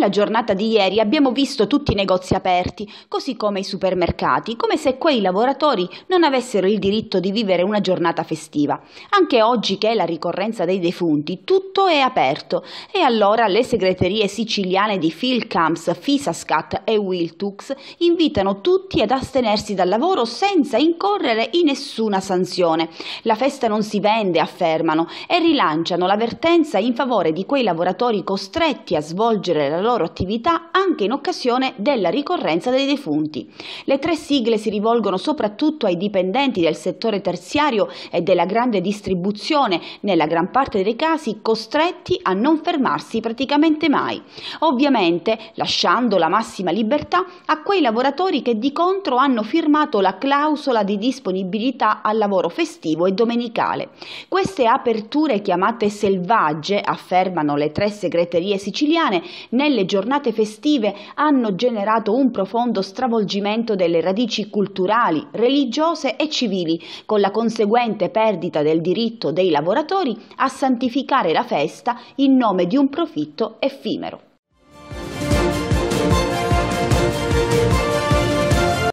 Nella giornata di ieri abbiamo visto tutti i negozi aperti, così come i supermercati, come se quei lavoratori non avessero il diritto di vivere una giornata festiva. Anche oggi che è la ricorrenza dei defunti, tutto è aperto e allora le segreterie siciliane di Philcams, Fisascat e Wiltux invitano tutti ad astenersi dal lavoro senza incorrere in nessuna sanzione. La festa non si vende, affermano, e rilanciano l'avvertenza in favore di quei lavoratori costretti a svolgere la loro attività anche in occasione della ricorrenza dei defunti. Le tre sigle si rivolgono soprattutto ai dipendenti del settore terziario e della grande distribuzione, nella gran parte dei casi costretti a non fermarsi praticamente mai. Ovviamente lasciando la massima libertà a quei lavoratori che di contro hanno firmato la clausola di disponibilità al lavoro festivo e domenicale. Queste aperture chiamate selvagge, affermano le tre segreterie siciliane, nelle giornate festive hanno generato un profondo stravolgimento delle radici culturali, religiose e civili, con la conseguente perdita del diritto dei lavoratori a santificare la festa in nome di un profitto effimero.